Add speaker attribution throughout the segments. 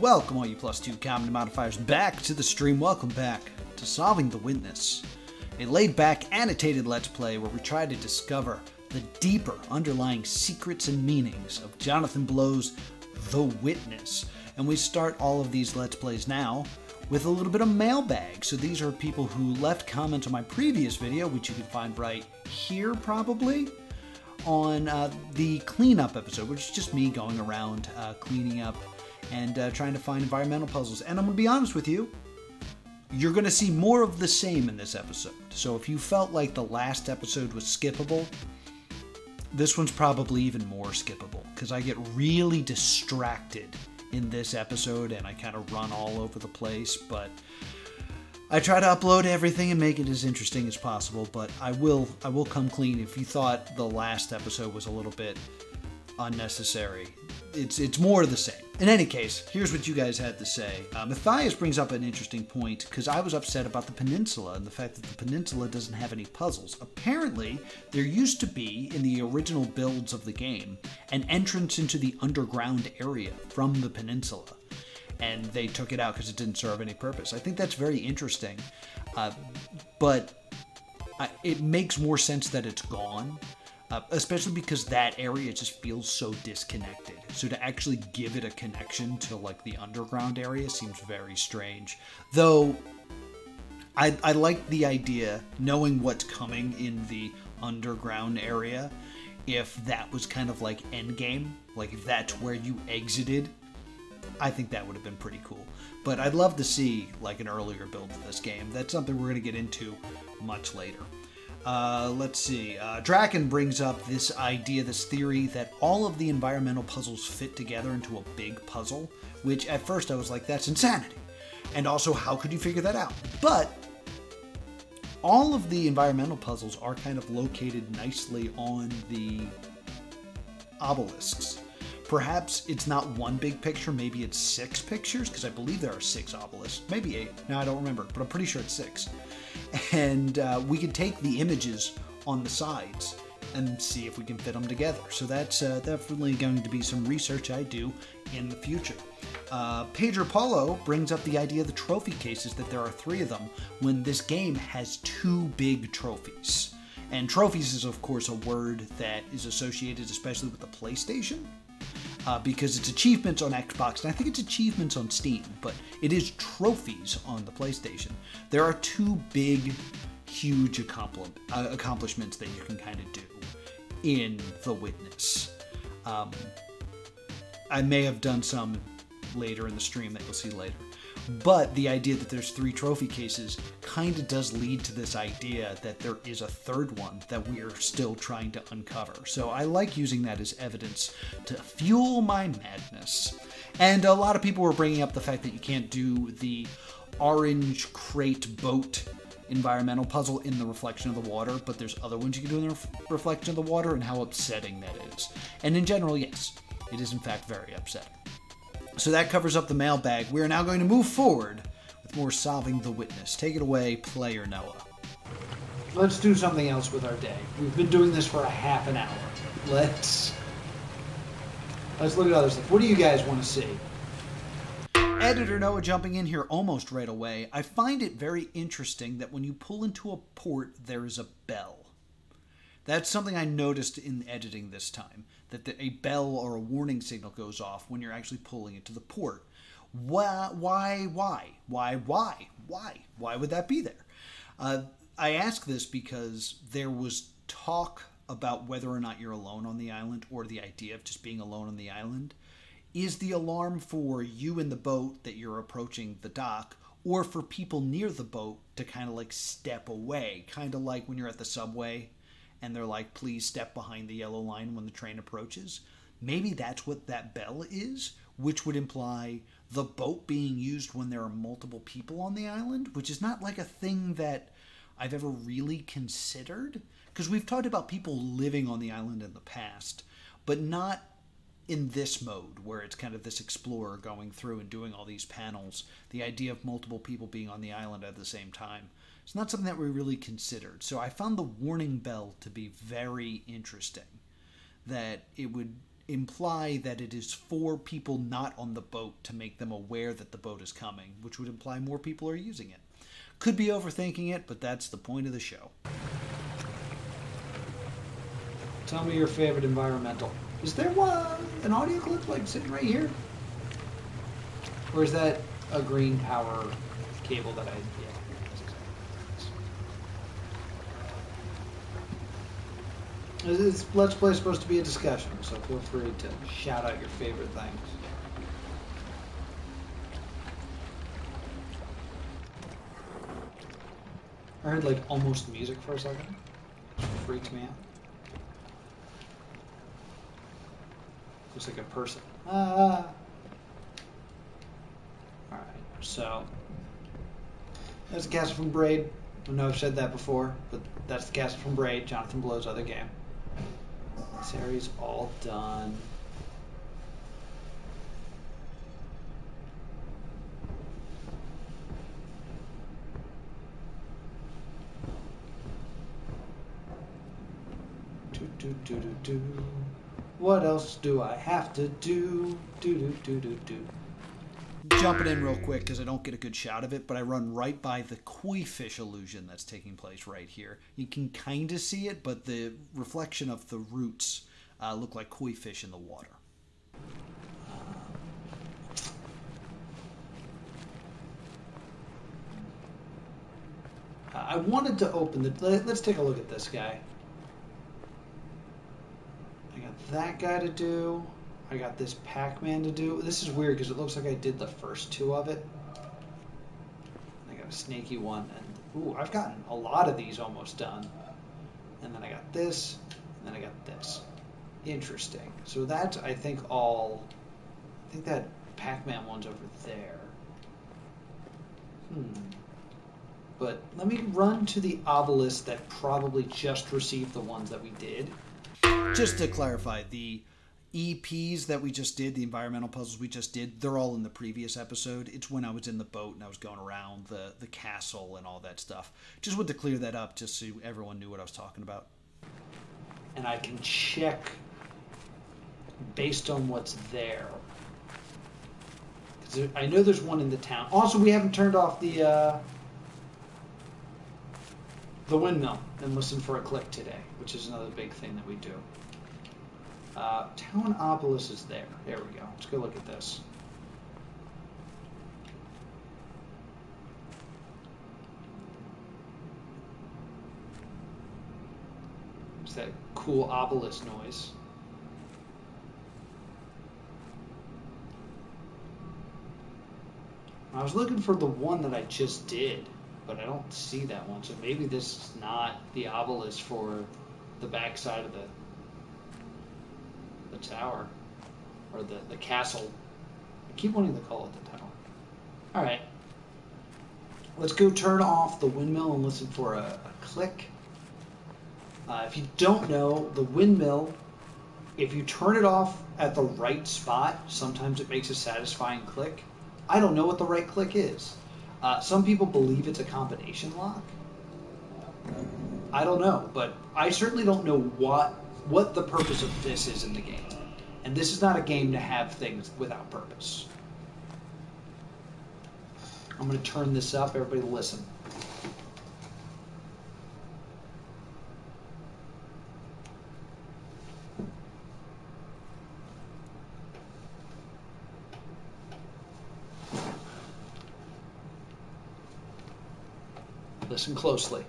Speaker 1: Welcome, all you plus two comedy modifiers, back to the stream. Welcome back to Solving the Witness, a laid back, annotated Let's Play where we try to discover the deeper underlying secrets and meanings of Jonathan Blow's The Witness. And we start all of these Let's Plays now with a little bit of mailbag. So these are people who left comments on my previous video, which you can find right here probably, on uh, the cleanup episode, which is just me going around uh, cleaning up and uh, trying to find environmental puzzles. And I'm going to be honest with you, you're going to see more of the same in this episode. So if you felt like the last episode was skippable, this one's probably even more skippable because I get really distracted in this episode and I kind of run all over the place, but I try to upload everything and make it as interesting as possible, but I will I will come clean if you thought the last episode was a little bit unnecessary. It's it's more of the same. In any case, here's what you guys had to say. Uh, Matthias brings up an interesting point because I was upset about the peninsula and the fact that the peninsula doesn't have any puzzles. Apparently, there used to be in the original builds of the game an entrance into the underground area from the peninsula, and they took it out because it didn't serve any purpose. I think that's very interesting, uh, but I, it makes more sense that it's gone uh, especially because that area just feels so disconnected. So to actually give it a connection to like the underground area seems very strange. Though I, I like the idea, knowing what's coming in the underground area, if that was kind of like endgame, like if that's where you exited, I think that would have been pretty cool. But I'd love to see like an earlier build of this game. That's something we're going to get into much later. Uh, let's see. Uh, Draken brings up this idea, this theory that all of the environmental puzzles fit together into a big puzzle, which at first I was like, that's insanity. And also, how could you figure that out? But all of the environmental puzzles are kind of located nicely on the obelisks. Perhaps it's not one big picture, maybe it's six pictures, because I believe there are six obelisks. Maybe eight. Now I don't remember, but I'm pretty sure it's six. And uh, we could take the images on the sides and see if we can fit them together. So that's uh, definitely going to be some research I do in the future. Uh, Pedro Paulo brings up the idea of the trophy cases, that there are three of them, when this game has two big trophies. And trophies is, of course, a word that is associated especially with the PlayStation uh, because it's achievements on Xbox, and I think it's achievements on Steam, but it is trophies on the PlayStation. There are two big, huge uh, accomplishments that you can kind of do in The Witness. Um, I may have done some later in the stream that you'll see later. But the idea that there's three trophy cases kind of does lead to this idea that there is a third one that we are still trying to uncover. So I like using that as evidence to fuel my madness. And a lot of people were bringing up the fact that you can't do the orange crate boat environmental puzzle in the reflection of the water, but there's other ones you can do in the reflection of the water and how upsetting that is. And in general, yes, it is in fact very upsetting. So that covers up the mailbag. We are now going to move forward with more solving the witness. Take it away, player Noah. Let's do something else with our day. We've been doing this for a half an hour. Let's let's look at other stuff. What do you guys want to see? Editor Noah jumping in here almost right away. I find it very interesting that when you pull into a port, there is a bell. That's something I noticed in editing this time that the, a bell or a warning signal goes off when you're actually pulling it to the port. Why, why, why, why, why, why, why would that be there? Uh, I ask this because there was talk about whether or not you're alone on the island or the idea of just being alone on the island. Is the alarm for you in the boat that you're approaching the dock or for people near the boat to kind of like step away? Kind of like when you're at the subway and they're like, please step behind the yellow line when the train approaches. Maybe that's what that bell is, which would imply the boat being used when there are multiple people on the island, which is not like a thing that I've ever really considered. Because we've talked about people living on the island in the past, but not in this mode where it's kind of this explorer going through and doing all these panels. The idea of multiple people being on the island at the same time. It's not something that we really considered. So I found the warning bell to be very interesting. That it would imply that it is for people not on the boat to make them aware that the boat is coming, which would imply more people are using it. Could be overthinking it, but that's the point of the show.
Speaker 2: Tell me your favorite environmental. Is there one an audio clip like sitting right here? Or is that a green power cable that I This Let's Play is supposed to be a discussion, so feel free to shout out your favorite things. I heard like almost music for a second. Which freaks me out. Looks like a person. Ah. Alright, so. That's the castle from Braid. I know I've said that before, but that's the castle from Braid, Jonathan Blow's other game. This all done. Do, do, do, do, do. What else do I have to do? Do, do, do, do, do.
Speaker 1: Jumping in real quick because I don't get a good shot of it, but I run right by the koi fish illusion that's taking place right here. You can kind of see it, but the reflection of the roots uh, look like koi fish in the water.
Speaker 2: I wanted to open the. Let's take a look at this guy. I got that guy to do. I got this Pac-Man to do. This is weird because it looks like I did the first two of it. I got a snaky one, and ooh, I've gotten a lot of these almost done. And then I got this, and then I got this. Interesting. So that's I think all. I think that Pac-Man one's over there. Hmm. But let me run to the obelisk that probably just received the ones that we did.
Speaker 1: Just to clarify, the EPs that we just did, the environmental puzzles we just did, they're all in the previous episode. It's when I was in the boat and I was going around the, the castle and all that stuff. Just wanted to clear that up just so everyone knew what I was talking about.
Speaker 2: And I can check based on what's there. Because I know there's one in the town. Also, we haven't turned off the uh, the windmill and listened for a click today, which is another big thing that we do. Uh, Town Obelisk is there. There we go. Let's go look at this. It's that cool obelisk noise. I was looking for the one that I just did, but I don't see that one. So maybe this is not the obelisk for the backside of the the tower or the the castle. I keep wanting to call it the tower. All right, let's go turn off the windmill and listen for a, a click. Uh, if you don't know, the windmill, if you turn it off at the right spot, sometimes it makes a satisfying click. I don't know what the right click is. Uh, some people believe it's a combination lock. I don't know, but I certainly don't know what what the purpose of this is in the game. And this is not a game to have things without purpose. I'm going to turn this up. Everybody listen. Listen closely.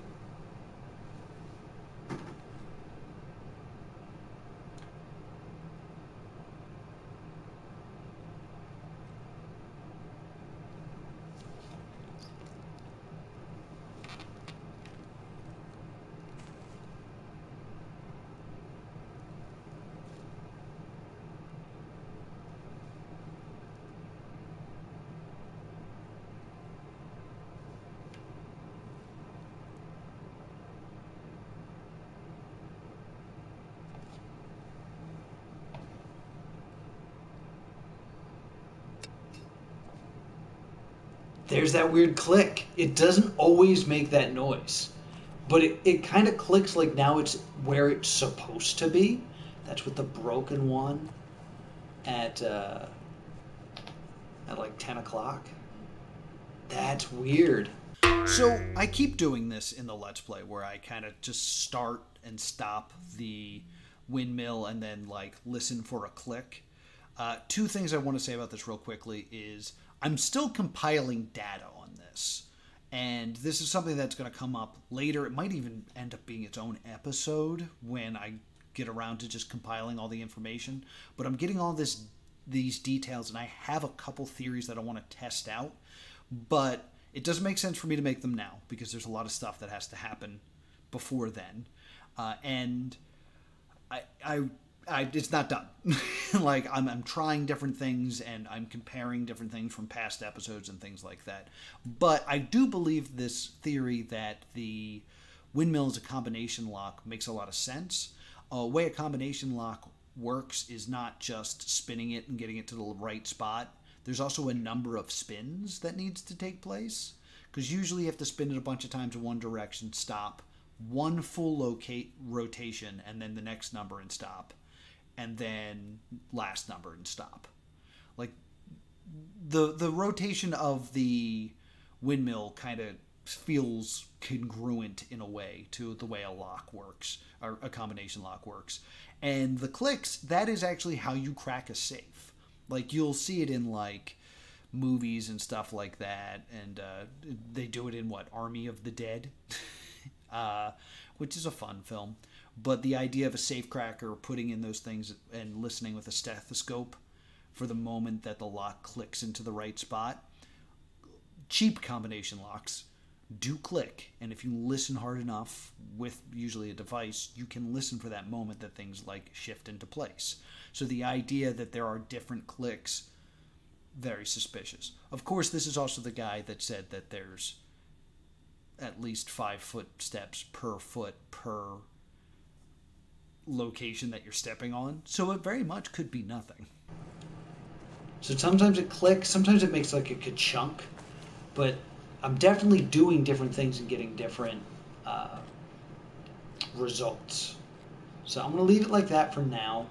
Speaker 2: There's that weird click. It doesn't always make that noise, but it, it kind of clicks like now it's where it's supposed to be. That's with the broken one. at uh, at like ten o'clock. That's weird.
Speaker 1: So I keep doing this in the Let's Play where I kind of just start and stop the windmill and then like listen for a click. Uh, two things I want to say about this real quickly is I'm still compiling data on this. And this is something that's going to come up later. It might even end up being its own episode when I get around to just compiling all the information. But I'm getting all this these details and I have a couple theories that I want to test out. But it doesn't make sense for me to make them now because there's a lot of stuff that has to happen before then. Uh, and I, I, I, it's not done. like I'm, I'm trying different things and I'm comparing different things from past episodes and things like that. But I do believe this theory that the windmill is a combination lock makes a lot of sense. A way a combination lock works is not just spinning it and getting it to the right spot. There's also a number of spins that needs to take place because usually you have to spin it a bunch of times in one direction, stop, one full locate rotation, and then the next number and stop, and then last number and stop. Like the the rotation of the windmill kind of feels congruent in a way to the way a lock works or a combination lock works. And the clicks that is actually how you crack a safe. Like you'll see it in like movies and stuff like that and uh, they do it in what army of the dead? Uh, which is a fun film but the idea of a safe cracker putting in those things and listening with a stethoscope for the moment that the lock clicks into the right spot cheap combination locks do click. And if you listen hard enough with usually a device you can listen for that moment that things like shift into place. So the idea that there are different clicks very suspicious. Of course this is also the guy that said that there's at least five foot steps per foot per location that you're stepping on so it very much could be nothing
Speaker 2: So sometimes it clicks, sometimes it makes like a ka-chunk, but I'm definitely doing different things and getting different uh, results. So I'm going to leave it like that for now.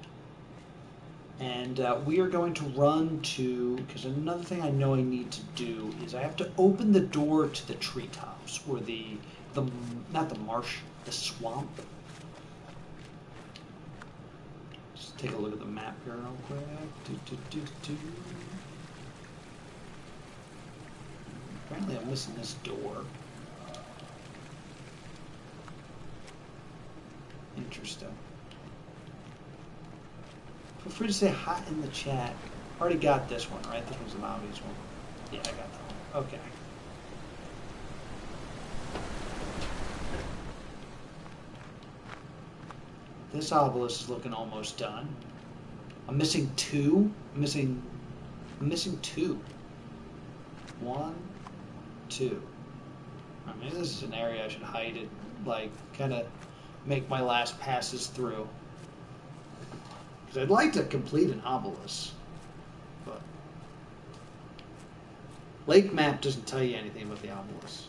Speaker 2: And uh, we are going to run to, because another thing I know I need to do is I have to open the door to the treetops, or the, the not the marsh, the swamp. Just take a look at the map here real quick. Do, do, do. Apparently I'm missing this door. Interesting. Feel free to say hi in the chat. Already got this one, right? This was an obvious one. Yeah, I got that one. Okay. This obelisk is looking almost done. I'm missing two. I'm missing. I'm missing two. One, two. I mean, this is an area I should hide it, like, kind of make my last passes through. Because I'd like to complete an obelisk, but Lake map doesn't tell you anything about the obelisk.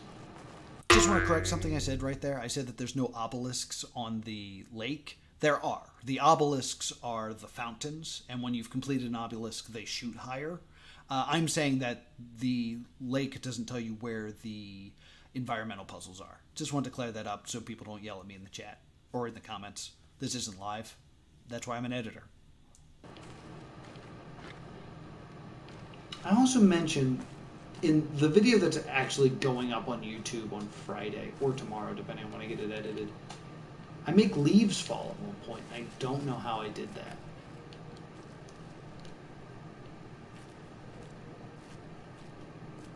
Speaker 1: Just want to correct something I said right there. I said that there's no obelisks on the lake. There are. The obelisks are the fountains, and when you've completed an obelisk, they shoot higher. Uh, I'm saying that the lake doesn't tell you where the environmental puzzles are. Just want to clear that up so people don't yell at me in the chat or in the comments. This isn't live. That's why I'm an editor.
Speaker 2: I also mentioned in the video that's actually going up on YouTube on Friday or tomorrow, depending on when I get it edited. I make leaves fall at one point. I don't know how I did that.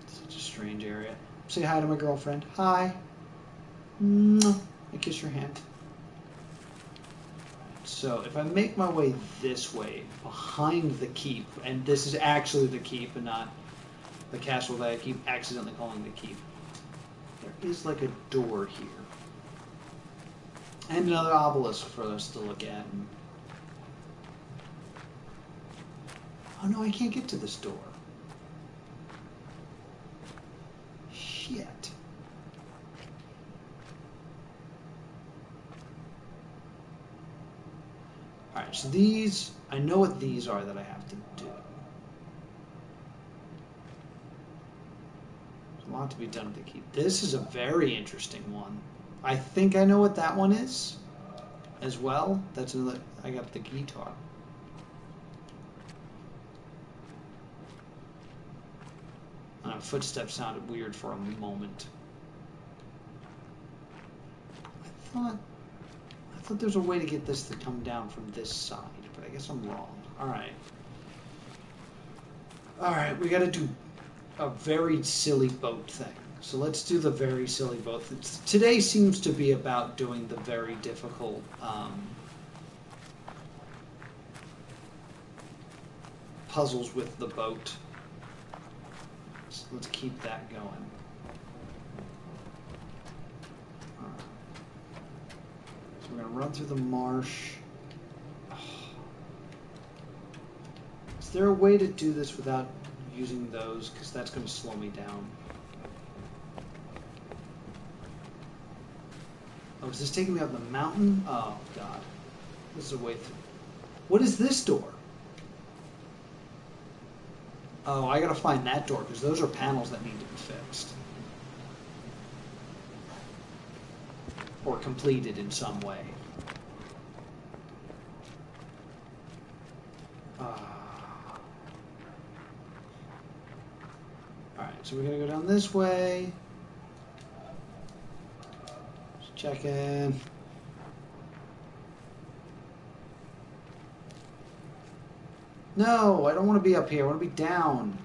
Speaker 2: Such a strange area. Say hi to my girlfriend. Hi. I kiss your hand. So if I make my way this way, behind the keep, and this is actually the keep and not the castle that I keep accidentally calling the keep, there is like a door here. And another obelisk for us to look at. Oh no, I can't get to this door. Shit. Alright, so these, I know what these are that I have to do. There's a lot to be done with the key. This is a very interesting one. I think I know what that one is as well. That's another, I got the guitar. Uh, footsteps sounded weird for a moment. I thought I thought there's a way to get this to come down from this side, but I guess I'm wrong. All right. All right, we got to do a very silly boat thing. So let's do the very silly boat. It's, today seems to be about doing the very difficult. Um, puzzles with the boat. So let's keep that going. Alright. So we're gonna run through the marsh. Is there a way to do this without using those? Because that's gonna slow me down. Is this taking me up the mountain? Oh god. This is a way through. What is this door? Oh, I gotta find that door because those are panels that need to be fixed. Or completed in some way. Uh, Alright, so we're gonna go down this way. Check in. No, I don't want to be up here. I want to be down.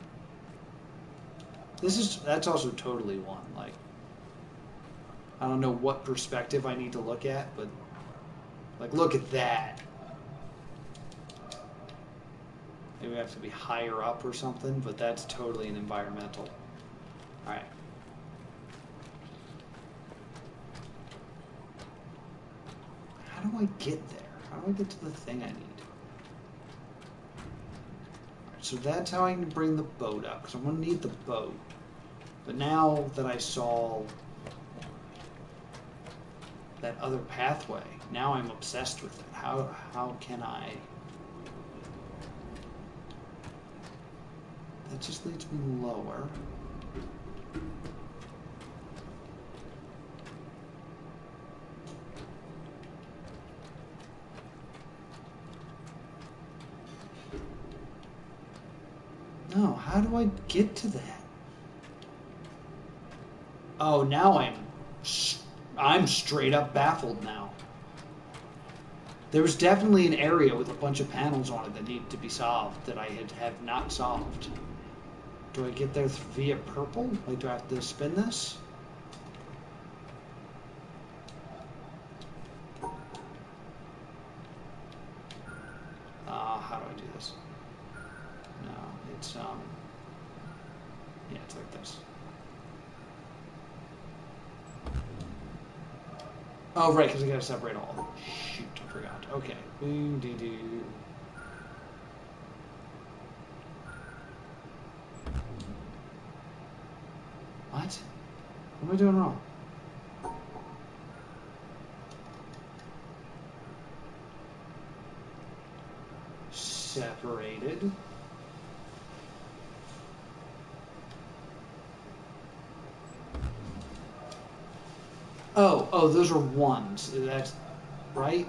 Speaker 2: This is that's also totally one. Like I don't know what perspective I need to look at, but like look at that. Maybe we have to be higher up or something, but that's totally an environmental. All right. How do I get there? How do I get to the thing I need? So that's how I can bring the boat up, because I'm going to need the boat. But now that I saw that other pathway, now I'm obsessed with it. How, how can I... That just leads me lower. No, how do I get to that? Oh, now I'm I'm straight up baffled now. There was definitely an area with a bunch of panels on it that needed to be solved that I had have not solved. Do I get there via purple? Like, do I have to spin this? Uh, how do I do this? No, it's, um, yeah, it's like this. Oh, right, because I gotta separate all. Shoot, I forgot. Okay. Boom, doo doo. What? What am I doing wrong? Separated. Oh, oh, those are ones. That's right.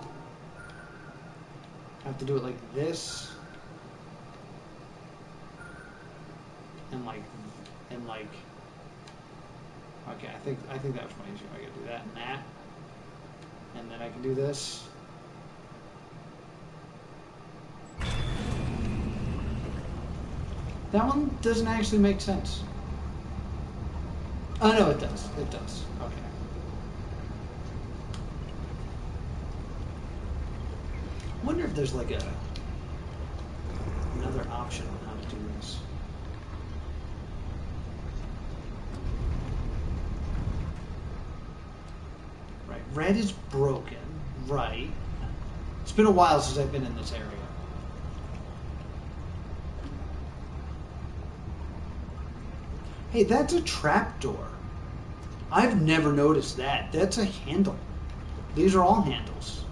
Speaker 2: I have to do it like this, and like, and like. Okay, I think I think that's my issue. I gotta do that and that, and then I can do this. That one doesn't actually make sense. Oh no, it does. It does. Okay. wonder if there's like a another option on how to do this. Right, red is broken. Right. It's been a while since I've been in this area. Hey, that's a trapdoor. I've never noticed that. That's a handle. These are all handles.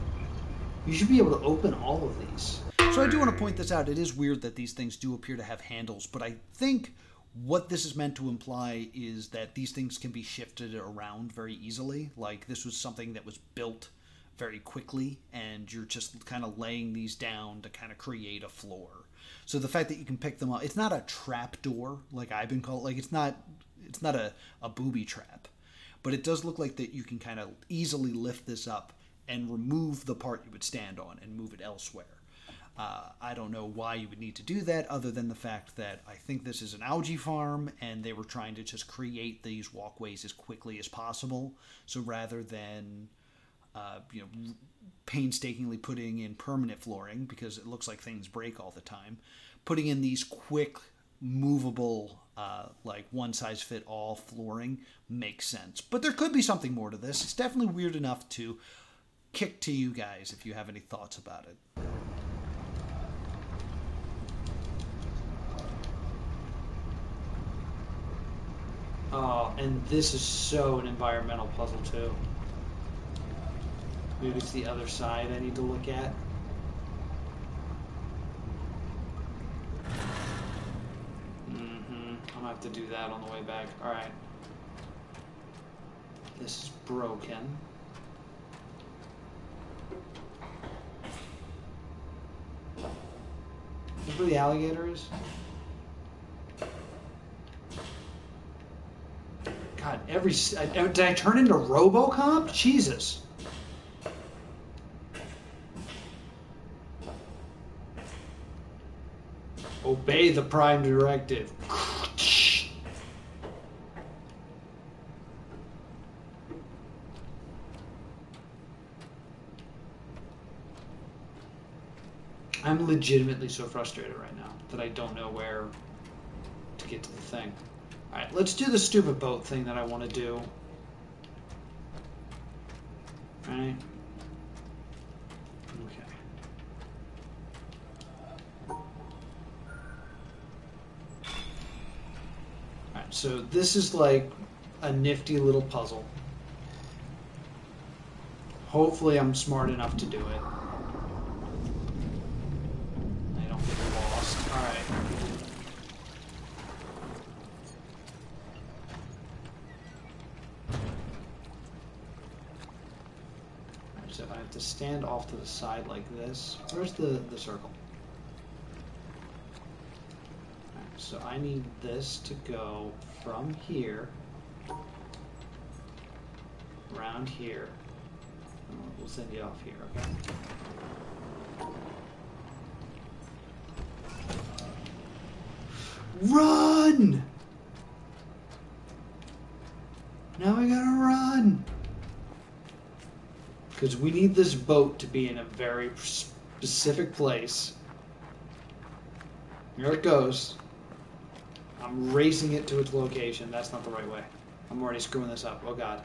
Speaker 2: You should be able to open all of these.
Speaker 1: So I do want to point this out. It is weird that these things do appear to have handles, but I think what this is meant to imply is that these things can be shifted around very easily. Like this was something that was built very quickly, and you're just kind of laying these down to kind of create a floor. So the fact that you can pick them up, it's not a trap door like I've been called. Like it's not, it's not a, a booby trap, but it does look like that you can kind of easily lift this up and remove the part you would stand on and move it elsewhere. Uh, I don't know why you would need to do that, other than the fact that I think this is an algae farm and they were trying to just create these walkways as quickly as possible. So rather than uh, you know painstakingly putting in permanent flooring because it looks like things break all the time, putting in these quick movable uh, like one size fit all flooring makes sense. But there could be something more to this. It's definitely weird enough to kick to you guys if you have any thoughts about it.
Speaker 2: Oh, and this is so an environmental puzzle too. Maybe it's the other side I need to look at. Mm-hmm. I'm gonna have to do that on the way back. Alright. This is broken. Look where the alligator is? God, every did I turn into RoboCop? Jesus. Obey the Prime Directive. I'm legitimately so frustrated right now that I don't know where to get to the thing. Alright, let's do the stupid boat thing that I want to do. Alright. Okay. Alright, so this is like a nifty little puzzle. Hopefully I'm smart enough to do it. I don't get lost. Alright. So I have to stand off to the side like this. Where's the, the circle? Alright, so I need this to go from here around here. We'll send you off here, okay? Run! Now I gotta run! Because we need this boat to be in a very specific place. Here it goes. I'm racing it to its location. That's not the right way. I'm already screwing this up. Oh god.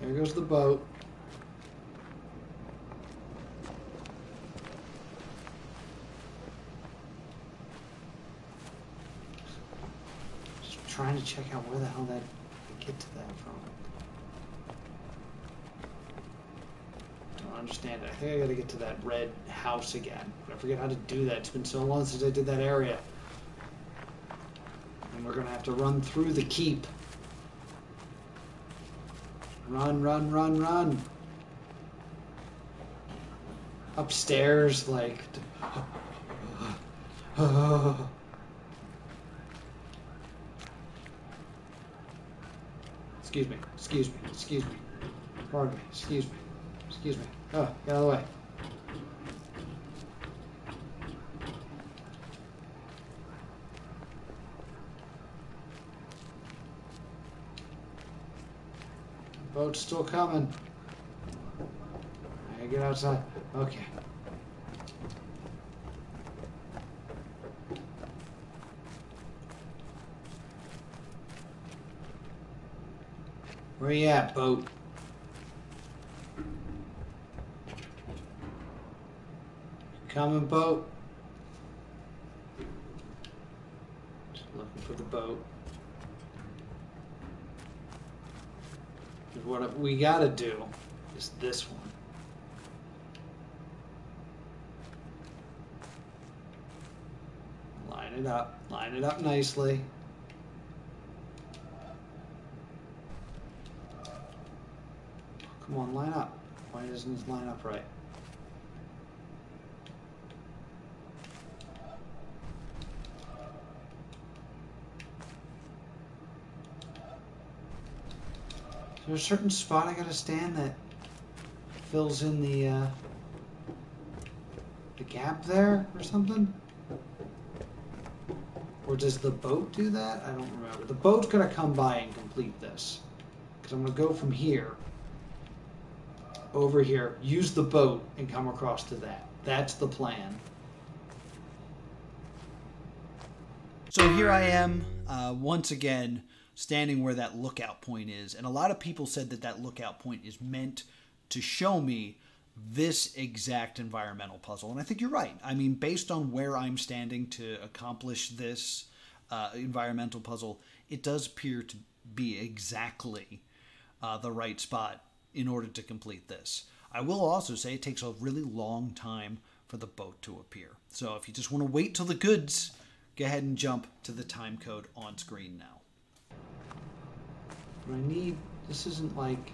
Speaker 2: There goes the boat. Just trying to check out where the hell that get to that from. Understand it. I think I gotta get to that red house again. I forget how to do that. It's been so long since I did that area. And we're gonna have to run through the keep. Run, run, run, run. Upstairs, like. Excuse me, excuse me, excuse me. Pardon me, excuse me, excuse me. Oh, get out of the way. Boat's still coming. I get outside. Okay. Where you at, boat? Coming boat. Just looking for the boat. What we gotta do is this one. Line it up. Line it up nicely. Come on, line up. Why doesn't this line up right? Is there a certain spot I gotta stand that fills in the uh, the gap there or something? Or does the boat do that? I don't remember. The boat's gonna come by and complete this. Because I'm gonna go from here over here, use the boat, and come across to that. That's the plan.
Speaker 1: So here I am, uh, once again, standing where that lookout point is. And a lot of people said that that lookout point is meant to show me this exact environmental puzzle. And I think you're right. I mean, based on where I'm standing to accomplish this uh, environmental puzzle, it does appear to be exactly uh, the right spot in order to complete this. I will also say it takes a really long time for the boat to appear. So if you just want to wait till the goods, go ahead and jump to the time code on screen now.
Speaker 2: But I need. This isn't like.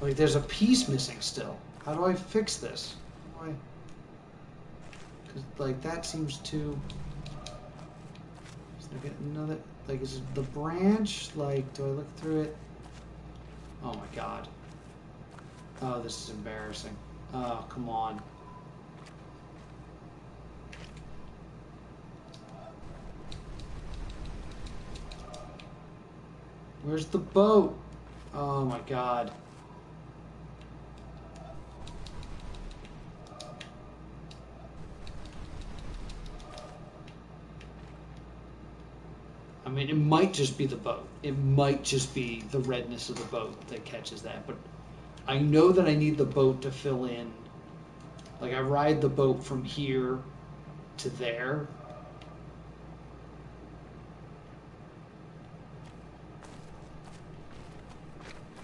Speaker 2: Like, there's a piece missing still. How do I fix this? Why? Because, like, that seems too. Is there another. Like, is the branch? Like, do I look through it? Oh my god. Oh, this is embarrassing. Oh, come on. Where's the boat? Oh my god. I mean, it might just be the boat. It might just be the redness of the boat that catches that. But I know that I need the boat to fill in. Like, I ride the boat from here to there.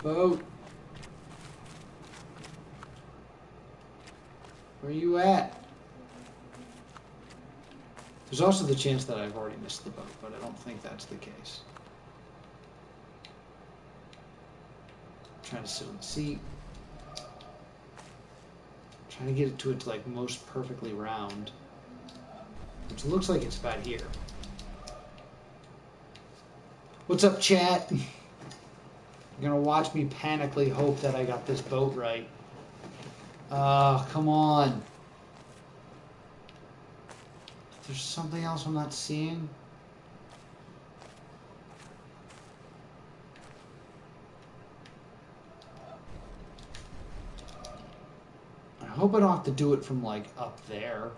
Speaker 2: Boat. Where are you at? There's also the chance that I've already missed the boat, but I don't think that's the case. I'm trying to sit on the seat. I'm trying to get it to its like most perfectly round. Which looks like it's about here. What's up, chat? You're gonna watch me panically hope that I got this boat right. Ah, come on. There's something else I'm not seeing. I hope I don't have to do it from like up there.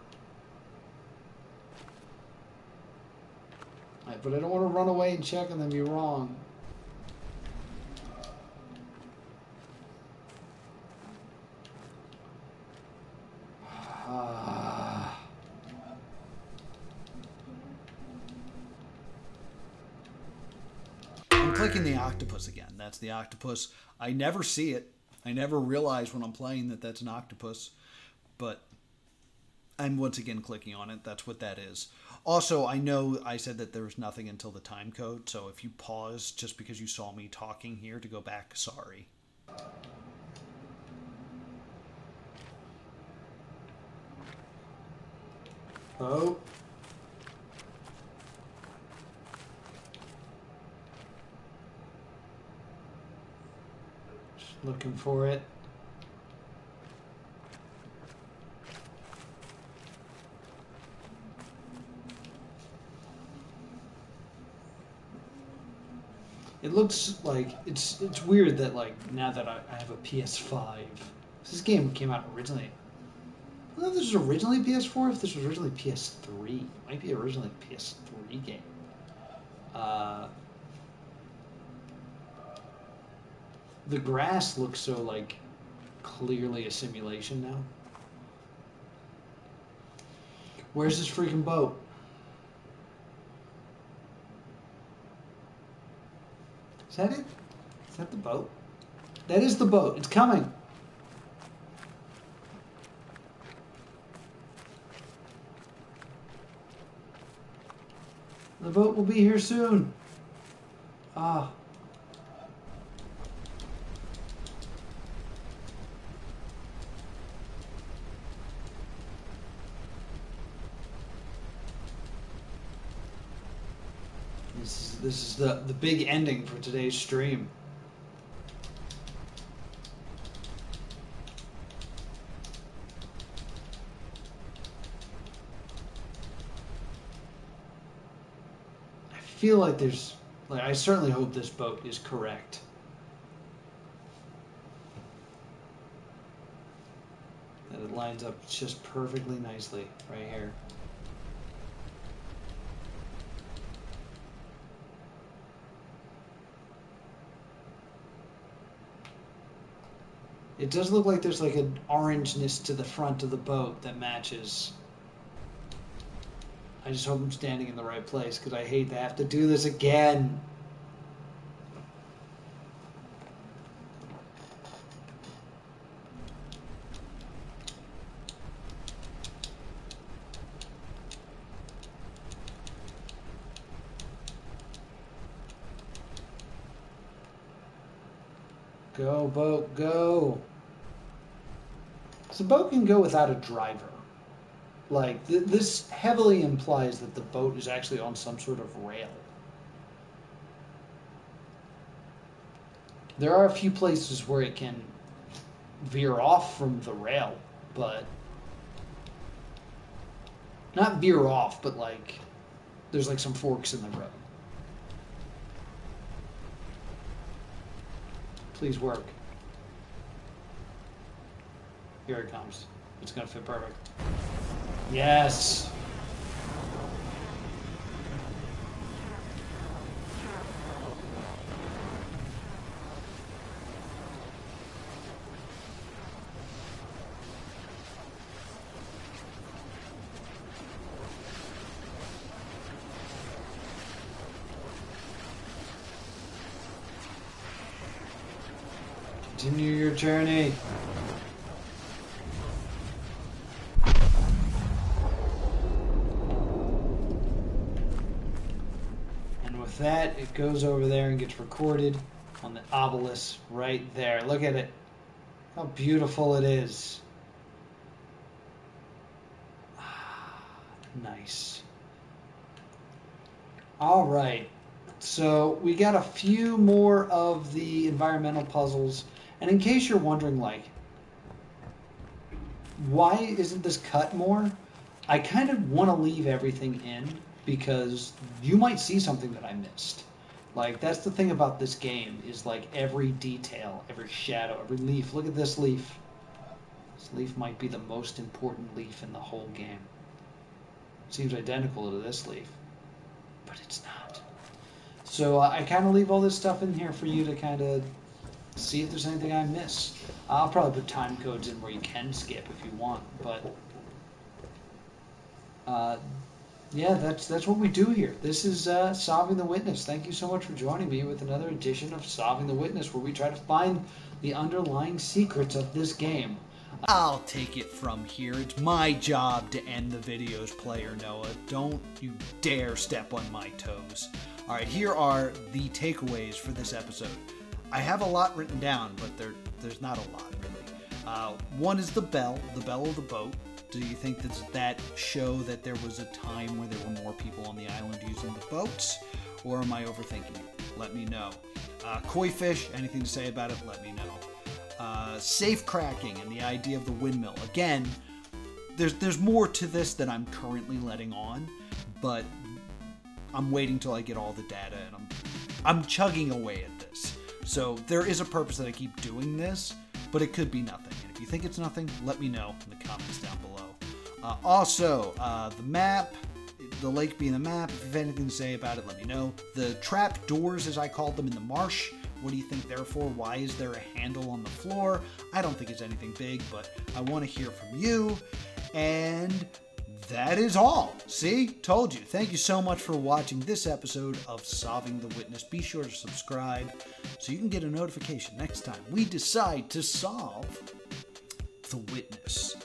Speaker 2: Right, but I don't want to run away and check and then be wrong.
Speaker 1: Clicking the octopus again. That's the octopus. I never see it. I never realize when I'm playing that that's an octopus. But I'm once again clicking on it. That's what that is. Also, I know I said that there was nothing until the time code. So if you pause just because you saw me talking here to go back, sorry.
Speaker 2: Oh. Looking for it. It looks like it's it's weird that like now that I, I have a PS5, this game came out originally I don't know if this was originally PS4, if this was originally PS3. It might be originally a PS3 game. Uh, the grass looks so like clearly a simulation now. Where's this freaking boat? Is that it? Is that the boat? That is the boat. It's coming. The boat will be here soon. Ah. This is the the big ending for today's stream. I feel like there's like I certainly hope this boat is correct. That it lines up just perfectly nicely right here. It does look like there's like an orangeness to the front of the boat that matches. I just hope I'm standing in the right place because I hate to have to do this again. Boat, go. So, boat can go without a driver. Like, th- this heavily implies that the boat is actually on some sort of rail. There are a few places where it can veer off from the rail, but. Not veer off, but like. There's like some forks in the road. Please work. Here it comes. It's gonna fit perfect. Yes. Journey. And with that, it goes over there and gets recorded on the obelisk right there. Look at it. How beautiful it is. Ah, nice. All right. So we got a few more of the environmental puzzles. And in case you're wondering, like, why isn't this cut more? I kind of want to leave everything in because you might see something that I missed. Like that's the thing about this game is like every detail, every shadow, every leaf. Look at this leaf. This leaf might be the most important leaf in the whole game. Seems identical to this leaf, but it's not. So I kind of leave all this stuff in here for you to kind of see if there's anything I miss. I'll probably put time codes in where you can skip if you want, but uh, yeah, that's that's what we do here. This is uh, Solving the Witness. Thank you so much for joining me with another edition of Solving the Witness, where we try to find the underlying secrets of this game.
Speaker 1: I'll take it from here. It's my job to end the videos, player Noah. Don't you dare step on my toes. All right, here are the takeaways for this episode. I have a lot written down, but there, there's not a lot really. Uh, one is the bell, the bell of the boat. Do you think that that show that there was a time where there were more people on the island using the boats, or am I overthinking it? Let me know. Uh, koi fish, anything to say about it? Let me know. Uh, safe cracking and the idea of the windmill. Again, there's there's more to this than I'm currently letting on, but I'm waiting till I get all the data and I'm I'm chugging away at. So there is a purpose that I keep doing this, but it could be nothing. And if you think it's nothing, let me know in the comments down below. Uh, also, uh, the map, the lake being the map. If you have anything to say about it, let me know. The trap doors, as I called them in the marsh. What do you think they're for? Why is there a handle on the floor? I don't think it's anything big, but I want to hear from you. And that is all. See? Told you. Thank you so much for watching this episode of Solving the Witness. Be sure to subscribe so you can get a notification next time we decide to solve the witness.